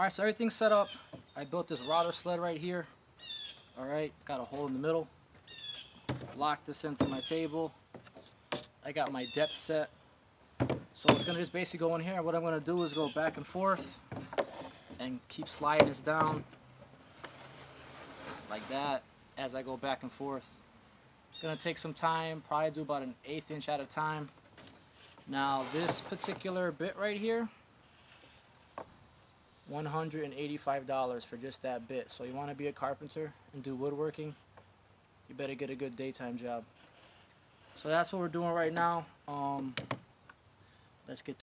Alright, so everything's set up. I built this router sled right here. Alright, got a hole in the middle. Lock this into my table. I got my depth set. So it's gonna just basically go in here. What I'm gonna do is go back and forth and keep sliding this down like that as I go back and forth. It's gonna take some time, probably do about an eighth inch at a time. Now this particular bit right here, $185 for just that bit. So you wanna be a carpenter and do woodworking, you better get a good daytime job. So that's what we're doing right now. Um, let's get